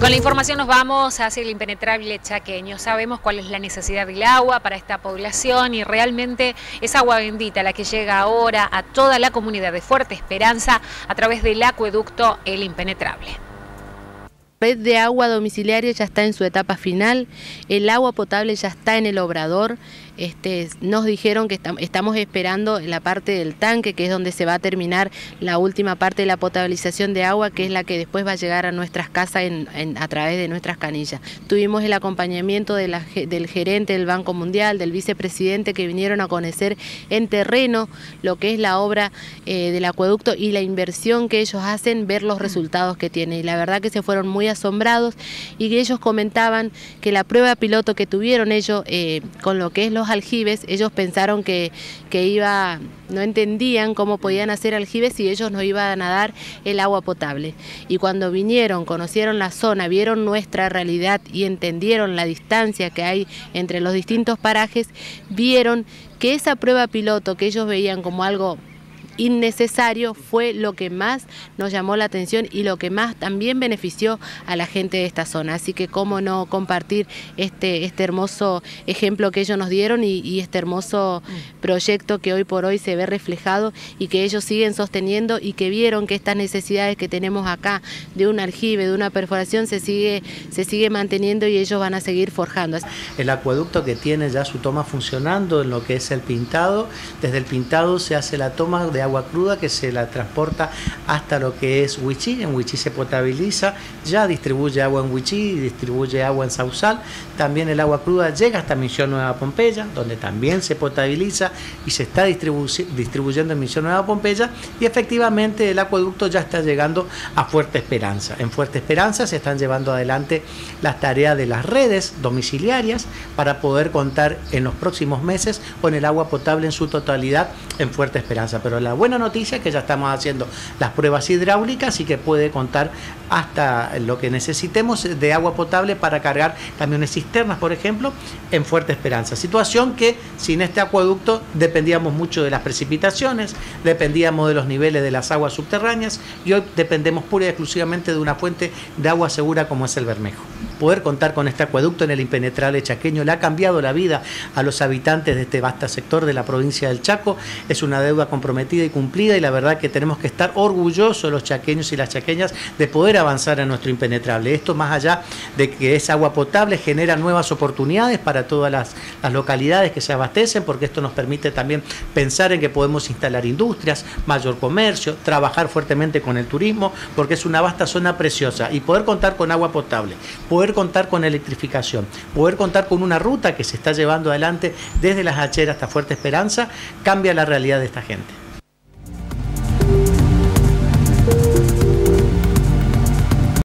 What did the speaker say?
Con la información nos vamos hacia el impenetrable chaqueño. Sabemos cuál es la necesidad del agua para esta población y realmente es agua bendita la que llega ahora a toda la comunidad de Fuerte Esperanza a través del acueducto El Impenetrable. La red de agua domiciliaria ya está en su etapa final, el agua potable ya está en el obrador, este, nos dijeron que estamos esperando la parte del tanque, que es donde se va a terminar la última parte de la potabilización de agua, que es la que después va a llegar a nuestras casas a través de nuestras canillas. Tuvimos el acompañamiento del gerente del Banco Mundial, del vicepresidente, que vinieron a conocer en terreno lo que es la obra eh, del acueducto y la inversión que ellos hacen, ver los resultados que tiene. Y la verdad que se fueron muy asombrados y que ellos comentaban que la prueba piloto que tuvieron ellos eh, con lo que es los aljibes, ellos pensaron que, que iba, no entendían cómo podían hacer aljibes si ellos no iban a dar el agua potable. Y cuando vinieron, conocieron la zona, vieron nuestra realidad y entendieron la distancia que hay entre los distintos parajes, vieron que esa prueba piloto que ellos veían como algo innecesario fue lo que más nos llamó la atención y lo que más también benefició a la gente de esta zona. Así que cómo no compartir este, este hermoso ejemplo que ellos nos dieron y, este hermoso proyecto que hoy por hoy se ve reflejado y que ellos siguen sosteniendo y que vieron que estas necesidades que tenemos acá de un aljibe, de una perforación, se sigue, se sigue manteniendo y ellos van a seguir forjando. El acueducto que tiene ya su toma funcionando en lo que es el pintado, desde el pintado se hace la toma de agua agua cruda que se la transporta hasta lo que es Huichí. En Huichí se potabiliza, ya distribuye agua en Huichí, distribuye agua en Sausal. También el agua cruda llega hasta Misión Nueva Pompeya, donde también se potabiliza y se está distribuyendo en Misión Nueva Pompeya. Y efectivamente el acueducto ya está llegando a Fuerte Esperanza. En Fuerte Esperanza se están llevando adelante las tareas de las redes domiciliarias para poder contar en los próximos meses con el agua potable en su totalidad en Fuerte Esperanza. Pero la buena noticia es que ya estamos haciendo las pruebas hidráulicas y que puede contar hasta lo que necesitemos de agua potable para cargar camiones cisternas, por ejemplo, en Fuerte Esperanza. Situación que sin este acueducto dependíamos mucho de las precipitaciones, dependíamos de los niveles de las aguas subterráneas y hoy dependemos pura y exclusivamente de una fuente de agua segura como es el Bermejo. Poder contar con este acueducto en el impenetrable chaqueño le ha cambiado la vida a los habitantes de este vasto sector de la provincia del Chaco. Es una deuda comprometida y cumplida y la verdad que tenemos que estar orgullosos los chaqueños y las chaqueñas de poder avanzar en nuestro impenetrable. Esto más allá de que es agua potable genera nuevas oportunidades para todas las, localidades que se abastecen porque esto nos permite también pensar en que podemos instalar industrias, mayor comercio, trabajar fuertemente con el turismo porque es una vasta zona preciosa y poder contar con agua potable, poder contar con electrificación, poder contar con una ruta que se está llevando adelante desde las hacheras hasta Fuerte Esperanza, cambia la realidad de esta gente.